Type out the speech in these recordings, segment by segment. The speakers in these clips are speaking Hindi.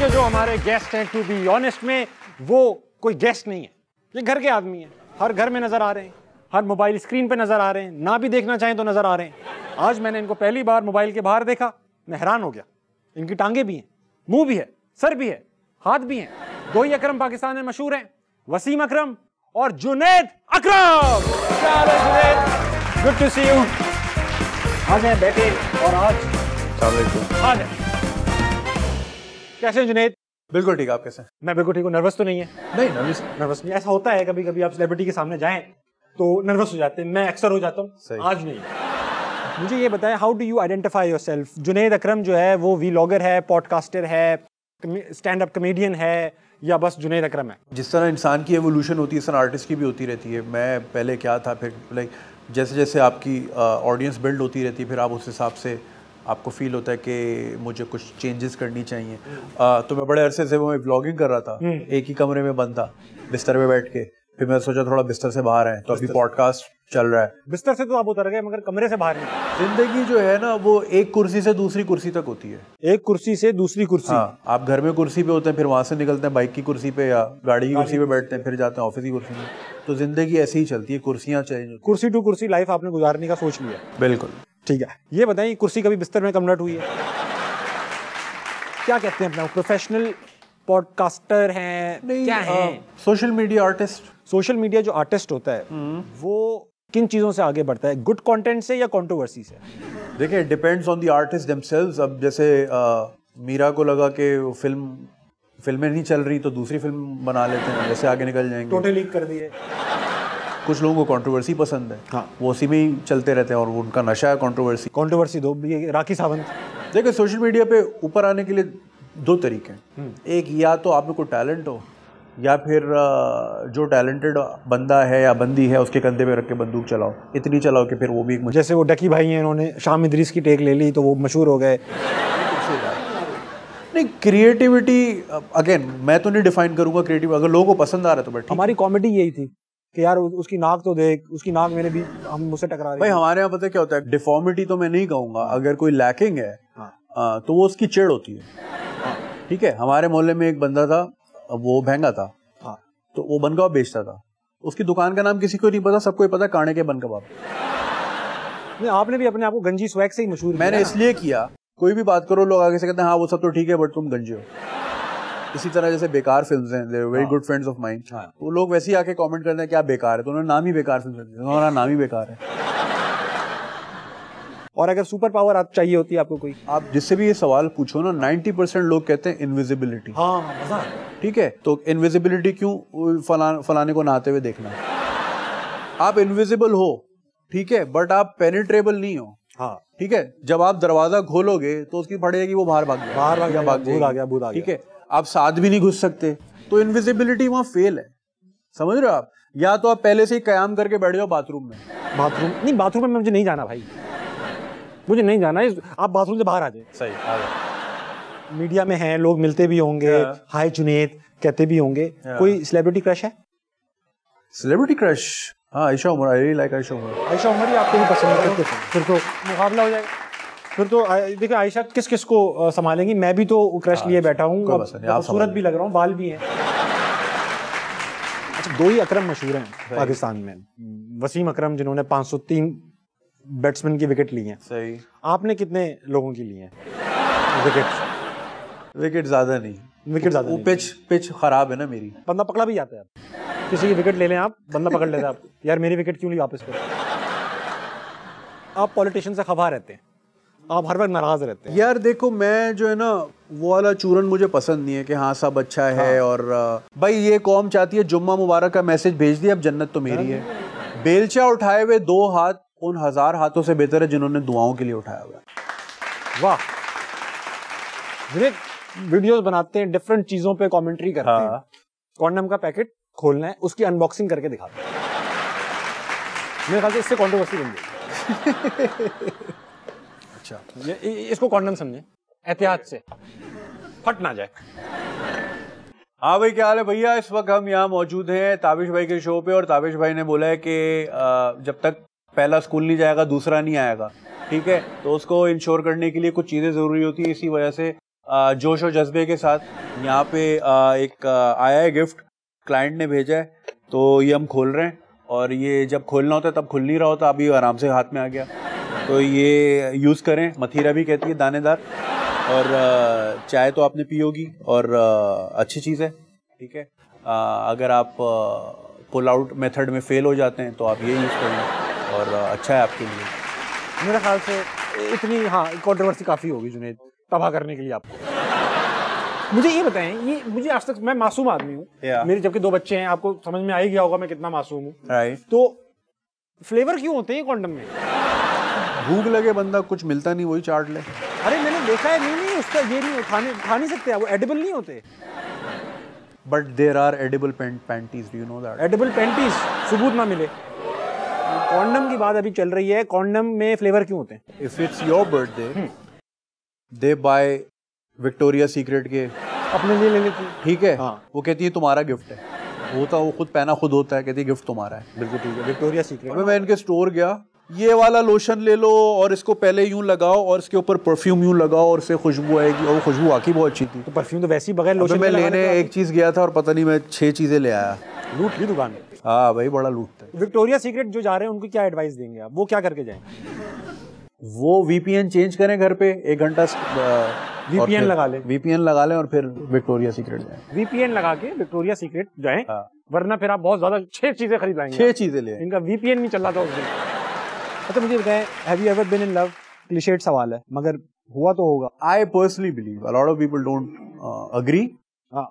के जो हमारे गेस्ट हैं टू बी ऑनेस्ट में वो कोई गेस्ट नहीं है। ये घर के आदमी हैं। हर घर में नज़र आ रहे हैं। हर मोबाइल स्क्रीन पे नज़र आ रहे हैं। ना भी देखना चाहें तो नज़र आ रहे हैं। आज मैंने इनको पहली बार मोबाइल के बाहर देखा। मैं हैरान हो गया। इनकी टांगे भी हैं। मुँह भी है। सर भी है। हाथ भी हैं। दो ही अक्रम पाकिस्तान में मशहूर हैं। वसीम अक्रम और जुनेद अकरम। है गुड टू सी यू आ जाए बैठे और आज जाए। कैसे जुनेद? बिल्कुल ठीक आप कैसे मैं बिल्कुल ठीक हूँ नर्वस तो नहीं है? नहीं नर्वस नर्वस नहीं। ऐसा होता है कभी कभी आप सेलिब्रिटी के सामने जाएँ तो नर्वस हो जाते हैं। मैं अक्सर हो जाता हूँ आज नहीं। मुझे ये बताएँ how do you identify yourself Junaid Akram जो है वो वीलॉगर है पॉडकास्टर है स्टैंड अप कमेडियन है या बस जुनेद अक्रम है? जिस तरह इंसान की एवोल्यूशन होती है इस तरह आर्टिस्ट की भी होती रहती है। मैं पहले क्या था फिर लाइक जैसे जैसे आपकी ऑडियंस बिल्ड होती रहती है फिर आप उस हिसाब से आपको फील होता है कि मुझे कुछ चेंजेस करनी चाहिए। अ, तो मैं बड़े अरसे से वो मैं व्लॉगिंग कर रहा था। एक ही कमरे में बंद था बिस्तर में बैठ के। फिर मैं सोचा थोड़ा बिस्तर से बाहर है तो अभी पॉडकास्ट चल रहा है। बिस्तर से तो आप उतर गए मगर कमरे से बाहर नहीं। ज़िंदगी जो है ना वो एक कुर्सी से दूसरी कुर्सी तक होती है। एक कुर्सी से दूसरी कुर्सी। हाँ आप घर में कुर्सी पे होते हैं फिर वहाँ से निकलते हैं बाइक की कुर्सी पे या गाड़ी की कुर्सी पे बैठते हैं फिर जाते हैं ऑफ़िस की कुर्सी में तो ज़िंदगी ऐसे ही चलती है कुर्सियाँ चेंज कुर्सी टू कुर्सी लाइफ आपने गुजारने का सोच लिया। बिल्कुल। ठीक है। ये बताइए कुर्सी कभी बिस्तर में कन्वर्ट हुई है? क्या कहते हैं अपना प्रोफेशनल पॉडकास्टर हैं? क्या हैं? Social media artist social media जो आर्टिस्ट होता है वो किन चीज़ों से आगे बढ़ता है? गुड कंटेंट से या कंट्रोवर्सी से? देखिए depends on the artist themselves अब जैसे अ, मीरा को लगा कि वो फ़िल्म फ़िल्में नहीं चल रही तो दूसरी फ़िल्म बना लेते हैं जैसे आगे निकल जाएँगे। टोटल लीक कर दिए। कुछ लोगों को कंट्रोवर्सी पसंद है। हाँ। वो उसी में ही चलते रहते हैं और उनका नशा है कंट्रोवर्सी कंट्रोवर्सी दो ये राखी सावंत। देखिए सोशल मीडिया पे ऊपर आने के लिए दो तरीके हैं। एक या तो आप में कोई टैलेंट हो या फिर जो टैलेंटेड बंदा है या बंदी है उसके कंधे पे रख के बंदूक चलाओ इतनी चलाओ कि फिर वो भी एक जैसे वो डकी भाई हैं उन्होंने शाम इदरीस की टेक ले ली तो वो मशहूर हो गए। नहीं क्रिएटिविटी अगेन मैं तो नहीं डिफाइन करूँगा क्रिएटिव अगर लोगों को पसंद आ रहा है तो बैठे हमारी कॉमेडी यही थी। कि यार उसकी नाक तो देख उसकी नाक मैंने भी हम मुझसे टकरा रही भाई हमारे यहाँ पता क्या होता है? डिफॉर्मिटी तो मैं नहीं कहूँगा। अगर कोई लैकिंग है हाँ। अ, तो वो उसकी चिड़ होती है। ठीक हाँ। है हमारे मोहल्ले में एक बंदा था वो महँगा था। हाँ। तो वो बन कबाब बेचता था। उसकी दुकान का नाम किसी को नहीं पता सबको ही पता है काणे के बन कबाब नहीं आपने भी अपने आप को गंजी स्वैग से ही मशहूर मैंने इसलिए किया कोई भी बात करो लोग आगे से कहते हैं हाँ वो सब तो ठीक है बट तुम गंजे हो। इसी तरह जैसे बेकार फिल्म्स हैं they very good friends of mind. वो लोग वैसे ही आके कमेंट करते हैं क्या बेकार है? तो उन्होंने नाम ही बेकार फ़िल्म उन्होंने नाम ही बेकार है। और अगर सुपर पावर आप चाहिए होती है आपको कोई? आप जिससे भी ये सवाल पूछो ना 90 परसेंट लोग कहते हैं इनविजिबिलिटी हाँ ठीक है? तो इनविजिबिलिटी क्यों फला, फलाने को नहाते हुए देखना? आप इनविजिबल हो ठीक है बट आप पेनिट्रेबल नहीं हो। हाँ। ठीक है? जब आप दरवाज़ा खोलोगे तो उसकी पड़ेगी वो बाहर भाग जाएगा। बाहर भाग या जाएगा, भाग भूत आ गया, भूत आ ठीक है? आप साथ भी नहीं घुस सकते। तो इनविजिबिलिटी वहाँ फेल है। समझ रहे हो आप? या तो आप पहले से ही कयाम करके बैठ जाओ बाथरूम में। बाथरूम नहीं बाथरूम में मुझे नहीं जाना भाई। मुझे नहीं जाना आप बाथरूम से बाहर आ जाए सही आ जाए मीडिया में हैं लोग मिलते भी होंगे। हाय जुनेद कहते भी होंगे। कोई सेलिब्रिटी क्रश है? सेलिब्रिटी क्रश हाँ आयशा उमर आई लाइक आयशा उमर आयशा उमर ही आपको भी पसंद है। फिर तो मुकाबला हो जाएगा। फिर तो देखिए आयशा किस किस को संभालेंगी? मैं भी तो क्रश लिए बैठा हूँ। नहीं, आप खूबसूरत भी लग रहा हूँ बाल भी हैं। अच्छा दो ही अकरम मशहूर हैं पाकिस्तान में। वसीम अकरम जिन्होंने 503 बैट्समैन की विकेट ली हैं। सही। आपने कितने लोगों की ली हैं विकेट विकेट ज़्यादा नहीं। विकेट ज़्यादा पिच पिच खराब है ना मेरी। बंदा पकड़ा भी जाता है। आप किसी की विकेट ले लें आप बंदा पकड़ लेता है आप। यार मेरी विकेट क्यों ली वापस करो? आप पॉलिटिशियन से खफा रहते हैं। आप हर वक्त नाराज़ रहते हैं यार देखो मैं जो है ना वो वाला चूरन मुझे पसंद नहीं है कि हाँ सब अच्छा हाँ। है और भाई ये कौम चाहती है जुम्मा मुबारक का मैसेज भेज दिया अब जन्नत तो मेरी है बेलचा उठाए हुए दो हाथ उन हज़ार हाथों से बेहतर है जिन्होंने दुआओं के लिए उठाया हुआ वाह वीडियोस बनाते हैं डिफरेंट चीज़ों पे कमेंट्री करते हाँ। हैं हाँ। कॉन्डम का पैकेट खोलना है उसकी अनबॉक्सिंग करके दिखाते हैं मेरे ख्याल से इससे कॉन्ट्रोवर्सी बन जाएगी अच्छा। इसको कॉन्डम समझे। एहतियात से। फट ना जाए। हाँ भाई, क्या हाल है? भैया, इस वक्त हम यहाँ मौजूद हैं ताबिश भाई के शो पे और ताबिश भाई ने बोला है कि जब तक पहला स्कूल नहीं जाएगा, दूसरा नहीं आएगा। ठीक है? तो उसको इंश्योर करने के लिए कुछ चीज़ें ज़रूरी होती है, इसी वजह से जोश और जज्बे के साथ यहाँ पे एक आया है गिफ्ट। क्लाइंट ने भेजा है। तो ये हम खोल रहे हैं और ये जब खोलना होता है तब खुल नहीं रहा होता, अभी आराम से हाथ में आ गया। तो ये यूज़ करें। मथीरा भी कहती है दानेदार। और चाय तो आपने पी होगी। और अच्छी चीज़ है। ठीक है? अगर आप पुल आउट मेथड में फेल हो जाते हैं तो आप ये यूज़ करें। और अच्छा है आपके लिए। मेरे ख्याल से इतनी हाँ कंट्रोवर्सी काफ़ी होगी जुनेद तबाह करने के लिए आपको। मुझे ये बताएँ ये मुझे आज तक मैं मासूम आदमी हूँ। Yeah. मेरे जबकि दो बच्चे हैं आपको समझ में आ ही गया होगा मैं कितना मासूम हूँ। राइट तो फ्लेवर क्यों होते हैं कॉन्डम में? भूख लगे बंदा कुछ मिलता नहीं वही चाट ले। अरे मैंने देखा है नहीं नहीं उसका ये नहीं खाने खा नहीं सकते वो एडिबल नहीं होते। But there are edible panties you know that edible panties सबूत ना मिले। कॉन्डम की बात अभी चल रही है कॉन्डम में फ्लेवर क्यों होते हैं? If it's your birthday they buy Victoria Secret के। अपने लिए ले लेती ठीक है? हाँ। वो कहती है तुम्हारा गिफ्ट है। होता वो खुद पहना खुद होता है कहती है गिफ्ट तुम्हारा है। बिल्कुल ठीक है विक्टोरिया सीक्रेट मैं इनके स्टोर गया ये वाला लोशन ले लो और इसको पहले यूँ लगाओ और इसके ऊपर परफ्यूम यूँ लगाओ और इससे खुशबू आएगी। और खुशबू आकी बहुत अच्छी थी। तो परफ्यूम तो वैसे ही बगैर लोशन मैं लेने एक चीज़ गया था और पता नहीं मैं छह चीज़ें ले आया। लूट ली दुकान। हाँ भाई बड़ा लूटता है विक्टोरिया सीक्रेट जो जा रहे हैं उनको क्या एडवाइस देंगे आप? वो क्या करके जाएँ? वो वीपीएन चेंज करें घर पे एक घंटा VPN लगा लें। वीपीएन लगा लें और फिर विक्टोरिया सीक्रेट जाएँ। वीपीएन लगा के विक्टोरिया सीक्रेट जाएँ हाँ। वरना फिर आप बहुत ज़्यादा छह चीज़ें खरीद लाएँगे। छह चीज़ें ले इनका वीपीएन नहीं चल रहा था उस दिन। अच्छा मुझे बताएँ have you ever been in love cliched सवाल है मगर हुआ तो होगा। I personally believe a lot of people don't agree हाँ।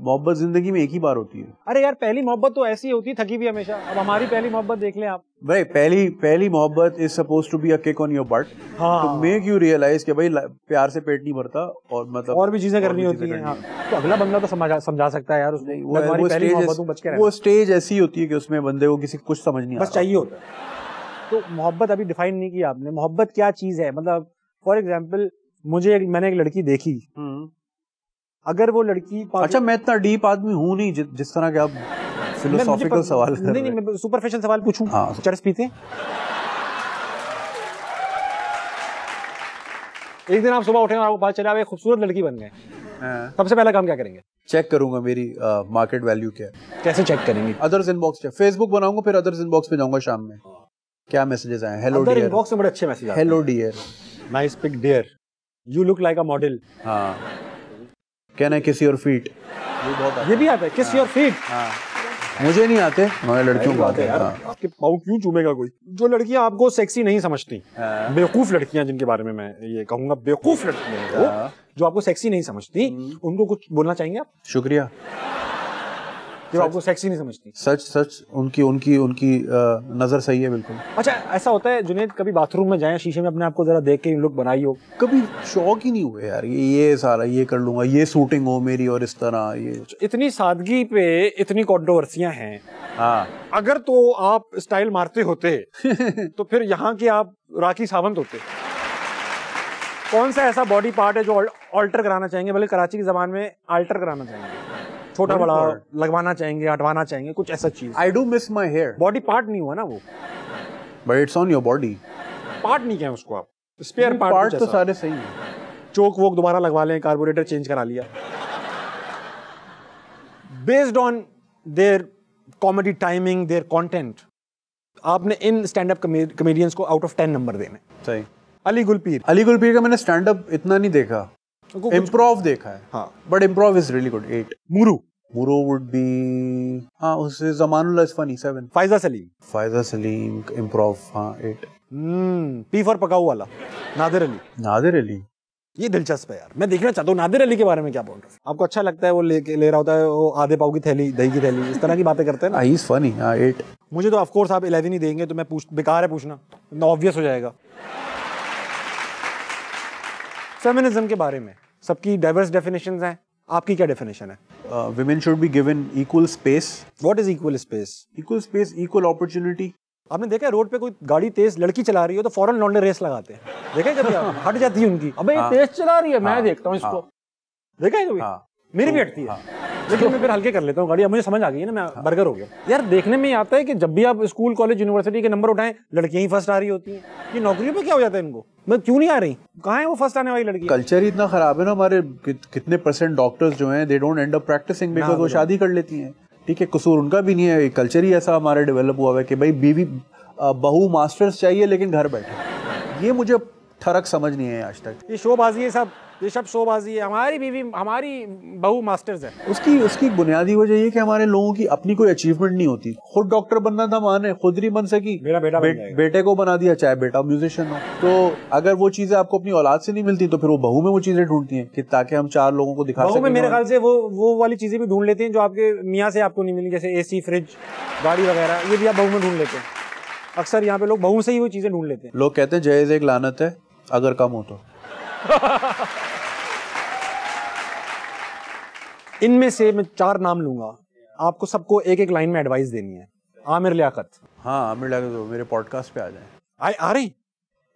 मोहब्बत ज़िंदगी में एक ही बार होती है। अरे यार पहली मोहब्बत तो ऐसी होती है थकी भी हमेशा। अब हमारी पहली मोहब्बत देख लें आप। भाई पहली पहली मोहब्बत is suppose to be a kick on your but हाँ। टू मेक यू रियलाइज़ कि भाई प्यार से पेट नहीं भरता और मतलब और भी चीज़ें करनी भी होती हैं हाँ। तो अगला बंदा तो समझा समझा सकता है यार उसको नहीं, मैं वो वो स्टेज ऐसी होती है कि उसमें बंदे को किसी कुछ समझ नहीं बस चाहिए होता है। तो मोहब्बत अभी डिफाइन नहीं की आपने। मोहब्बत क्या चीज़ है? मतलब फॉर एग्ज़ाम्पल मुझे एक, मैंने एक लड़की देखी। हम्म। अगर वो लड़की अच्छा मैं इतना डीप आदमी हूँ नहीं जि, जिस तरह के आप फिलोसॉफिकल सवाल कर नहीं नहीं मैं सुपरफिशियल सवाल पूछूँ। हाँ। चरस पीते एक दिन आप सुबह उठे और आपको पता चला आप एक खूबसूरत लड़की बन गए। हाँ। सबसे पहला काम क्या करेंगे? चेक करूँगा मेरी मार्केट वैल्यू क्या है। कैसे चेक करेंगे? अदर्स इनबॉक्स फेसबुक बनाऊँगा फिर अदर्स इनबॉक्स पे जाऊँगा शाम में। क्या मैसेजेस आए? हेलो डियर इनबॉक्स में बड़े अच्छे मैसेज आते hello dear nice pic dear you look like a model हाँ। Can I kiss your feet ये बहुत ये भी आता है? किस योर फीट है। हाँ मुझे नहीं आते हमारे लड़कियों को आते हैं। यार हाँ। आपके पाँव क्यों चूमेगा कोई? जो लड़कियाँ आपको सेक्सी नहीं समझती हाँ। बेवकूफ़ लड़कियाँ जिनके बारे में मैं ये कहूँगा बेवकूफ़ लड़कियाँ हैं हाँ। जो आपको सेक्सी नहीं समझती उनको कुछ बोलना चाहेंगे आप? शुक्रिया। जो आपको सेक्सी नहीं समझती। सच सच उनकी उनकी उनकी नज़र सही है बिल्कुल। अच्छा ऐसा होता है जुनेद कभी बाथरूम में जाए शीशे में अपने आप को जरा देख के लुक बनाई हो? कभी शौक ही नहीं हुए यार ये ये सारा ये कर लूँगा ये शूटिंग हो मेरी और इस तरह ये। इतनी सादगी पे इतनी कॉन्ट्रोवर्सियाँ हैं। हाँ। अगर तो आप स्टाइल मारते होते तो फिर यहाँ के आप राखी सावंत होते। कौन सा ऐसा बॉडी पार्ट है जो ऑल्टर कराना चाहेंगे? भले कराची की जबान में अल्टर कराना चाहेंगे। छोटा बड़ा लगवाना चाहेंगे हटवाना चाहेंगे कुछ ऐसा चीज़। I do miss my hair body part नहीं हुआ ना वो? But it's on your body part नहीं क्या उसको आप। स्पेयर पार्ट पार्ट तो सारे सही हैं। चोक वोक दोबारा लगवा लें कार्बोरेटर चेंज करा लिया। Based on their comedy timing their content आपने इन स्टैंड अप कॉमेडियंस को आउट ऑफ़ टेन नंबर देने। सही। अली गुलपीर। अली गुलपीर का मैंने स्टैंड अप इतना नहीं देखा। इम्प्रोव देखा है। हाँ। But improv is really good at मुरू। मुरो वुड बी हाँ उससे Zamanullah is funny seven Faiza Saleem. फ़ायदा सलीम इम्प्रोव हाँ एट हम्म पी फॉर पकाऊ वाला नादिर अली। नादिर अली। ये दिलचस्प है यार मैं देखना चाहता हूँ नादिर अली के बारे में क्या बोल रहा हूँ। आपको अच्छा लगता है वो ले ले रहा होता है वो आधे पाव की थैली दही की थैली इस तरह की बातें करते हैं ना? इज़ फनी हाँ एट मुझे तो ऑफकोर्स आप इलेवन ही देंगे तो मैं पूछ बेकार है पूछना ऑब्वियस हो जाएगा। फेमिनिज्म के बारे में। सबकी डाइवर्स डेफिनेशंस हैं। आपकी क्या डेफिनेशन है? Women should be given equal space what is equal space equal space equal opportunity आपने देखा है रोड पे कोई गाड़ी तेज लड़की चला रही हो तो फ़ौरन लॉन्डे रेस लगाते हैं। देखा है कभी हट जाती है उनकी। अबे ये हाँ। तेज चला रही है मैं हाँ, देखता हूँ इसको। हाँ। देखा है कभी? हाँ। मेरी भी तो- हटती है। हाँ। लेकिन मैं फिर हल्के कर लेता हूँ गाड़ी। मुझे समझ आ गई है ना मैं बर्गर हो गया। यार देखने में आता है कि जब भी आप स्कूल कॉलेज यूनिवर्सिटी के नंबर उठाएँ लड़कियाँ ही फ़र्स्ट आ रही होती हैं। ये नौकरियों पे क्या हो जाता है इनको? मैं क्यों नहीं आ रही? कहाँ है वो फ़र्स्ट आने वाली लड़की? कल्चर ही इतना खराब है ना हमारे कितने परसेंट डॉक्टर्स जो हैं they don't end up practising because वो शादी कर लेती हैं। ठीक है कसूर उनका भी नहीं है कल्चर ही ऐसा हमारे डेवलप हुआ है कि भाई बीवी बहू मास्टर्स चाहिए लेकिन घर बैठे। ये मुझे फ़र्क समझ नहीं है आज तक। ये शोबाजी है सब ये सब शोबाजी है। हमारी बीवी हमारी बहू मास्टर्स है। उसकी उसकी बुनियादी वजह ये कि हमारे लोगों की अपनी कोई अचीवमेंट नहीं होती। खुद डॉक्टर बनना था माने खुद नहीं बन सकी। मेरा बेटा बे-। बेटे को बना दिया चाहे बेटा म्यूजिशियन हो। तो अगर वो चीज़ें आपको अपनी औलाद से नहीं मिलती तो फिर वो बहू में वो चीज़ें ढूंढती है कि ताकि हम चार लोगों को दिखा बहू में सकें मेरे ख्याल से वो वो वाली चीज़ें भी ढूंढ लेते हैं जो आपके मियाँ से आपको नहीं मिली जैसे एसी फ्रिज गाड़ी वगैरह ये भी आप बहू में ढूंढ लेते हैं। अक्सर यहाँ पे लोग बहू से ही वो चीज़ें ढूंढ लेते हैं। लोग कहते हैं जहेज एक लानत है। अगर कम हो तो। इनमें से मैं चार नाम लूँगा। आपको सबको एक एक लाइन में एडवाइस देनी है। आमिर लियाकत। हाँ आमिर लगे तो मेरे पॉडकास्ट पे आ जाए। आए आ रही?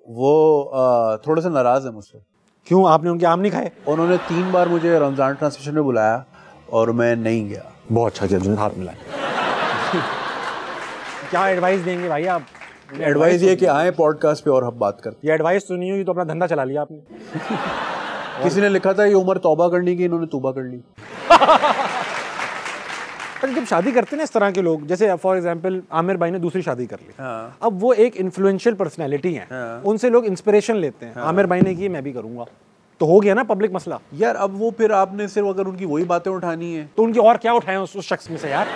वो अ, थोड़े से नाराज़ है मुझसे। क्यों? आपने उनके आम नहीं खाए? उन्होंने तीन बार मुझे रमज़ान ट्रांसमिशन में बुलाया और मैं नहीं गया। बहुत अच्छा किया हाथ मिलाए क्या एडवाइस देंगे भाई आप? एडवाइस ये कि आए पॉडकास्ट पे और हम बात करते ये एडवाइस सुनी हुई तो अपना धंधा चला लिया आपने। किसी ने लिखा था ये उम्र तौबा करने की इन्होंने तौबा कर ली? पर जब शादी करते हैं ना इस तरह के लोग जैसे फॉर एग्जांपल आमिर भाई ने दूसरी शादी कर ली। हाँ। अब वो एक इन्फ्लुएंशियल पर्सनैलिटी है। हाँ। उनसे लोग इंस्पिरेशन लेते हैं। हाँ। आमिर भाई ने की मैं भी करूँगा। तो हो गया ना पब्लिक मसला। यार अब वो फिर आपने सिर्फ़ अगर उनकी वही बातें उठानी है। तो उनकी और क्या उठाएँ उस, शख्स में से यार?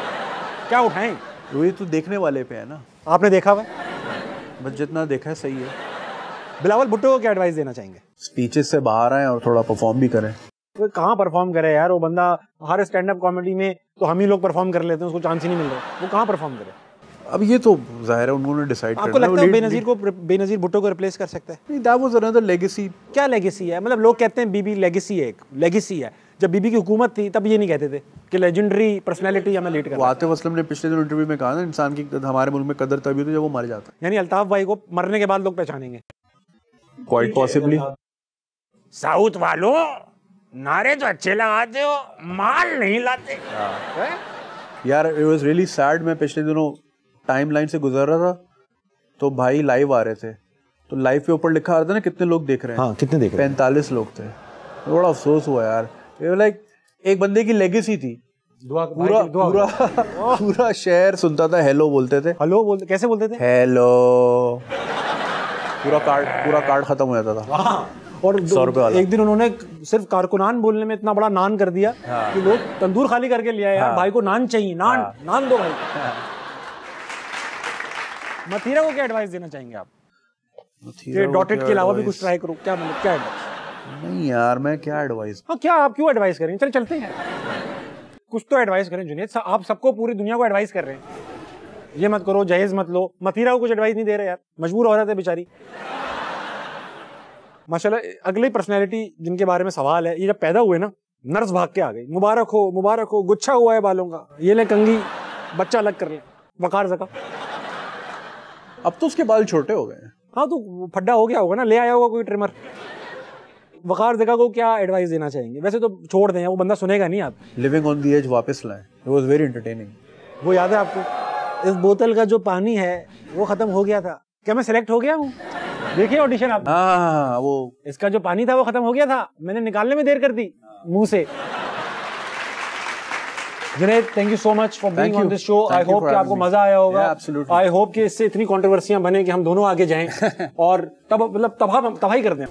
क्या उठाएँ? वही तो देखने वाले पे है ना। आपने देखा हुआ है? बस जितना देखा है सही है। बिलावल भुट्टो को क्या एडवाइस देना चाहेंगे? स्पीचेस से बाहर आए और थोड़ा परफॉर्म भी करें। वो कहाँ परफॉर्म करे यार वो बंदा हर स्टैंड अप कॉमेडी में तो हम ही लोग परफॉर्म कर लेते हैं उसको चांस ही नहीं मिल रहा वो कहाँ परफॉर्म करे? अब ये तो ज़ाहिर है उन्होंने डिसाइड आपको लगता है बेनजीर को बेनजीर भुट्टो को रिप्लेस कर सकता है? दैट वाज अनदर लेगेसी क्या लेगेसी है? मतलब लोग कहते हैं बीबी लेगेसी है एक लेगेसी है। जब बीबी की हुकूमत थी तब ये नहीं कहते थे कि लेजेंडरी पर्सनैलिटी हमें लीड कर आतिफ असलम ने पिछले दिन इंटरव्यू में कहा ना इंसान की हमारे मुल्क में कदर तभी होती है जब वो मर जाता यानी अल्ताफ भाई को मरने के बाद लोग पहचानेंगे। क्वाइट पॉसिबली साउथ वालों नारे तो अच्छे लगाते हो माल नहीं लाते। यार इट वाज रियली सैड मैं पिछले दिनों टाइमलाइन से गुजर रहा था तो भाई लाइव आ रहे थे। तो लाइव के ऊपर लिखा आ रहा था ना कितने लोग देख रहे हैं? हाँ कितने देख रहे हैं? पैंतालीस लोग थे। बड़ा अफसोस हुआ यार। लाइक एक बंदे की लेगेसी थी। दुआ पूरा पूरा पूरा शहर सुनता था हेलो बोलते थे। हेलो बोलते कैसे बोलते थे? हेलो पूरा कार्ड पूरा कार्ड खत्म हो जाता था। हाँ और सौ रुपए वाला। एक दिन उन्होंने सिर्फ़ कारकुनान बोलने में इतना बड़ा नान कर दिया हाँ। कि लोग तंदूर खाली करके ले आए यार भाई को नान चाहिए नान हाँ। नान दो भाई। हाँ। मथीरा को क्या एडवाइस देना चाहेंगे आप? डॉटेड के अलावा भी कुछ ट्राई करो। क्या मतलब क्या एडवाइस नहीं यार मैं क्या एडवाइस हाँ क्या आप क्यों एडवाइस करेंगे चल चलते हैं। कुछ तो एडवाइस करें जुनेद सा- आप सबको पूरी दुनिया को एडवाइस कर रहे हैं। ये मत करो जहेज मत लो। मथीरा को कुछ एडवाइस नहीं दे रहे यार। मजबूर औरत है बेचारी। माशाल्लाह अगली पर्सनैलिटी जिनके बारे में सवाल है ये जब पैदा हुए ना नर्स भाग के आ गई। मुबारक हो मुबारक हो गुच्छा हुआ है बालों का। ये ले कंगी बच्चा अलग कर ले। वकार जका। अब तो उसके बाल छोटे हो गए हाँ। तो फड्डा हो गया होगा ना ले आया होगा कोई ट्रिमर वकार जगह को क्या एडवाइस देना चाहेंगे? वैसे तो छोड़ दें वो बंदा सुनेगा नहीं आप। लिविंग ऑन दी एज वापस लाएँ। इट वाज वेरी एंटरटेनिंग वो याद है आपको? इस बोतल का जो पानी है वो खत्म हो गया था। क्या मैं सिलेक्ट हो गया हूँ? देखिए ऑडिशन आप। हाँ हाँ, हाँ वो इसका जो पानी था वो खत्म हो गया था। मैंने निकालने में देर कर दी मुँह से। Junaid thank you so much for being on this show I hope कि आपको मज़ा आया होगा। Yeah, आई होप कि इससे इतनी कंट्रोवर्सियाँ बने कि हम दोनों आगे जाएँ। और तब मतलब तबाह तबाही कर दें।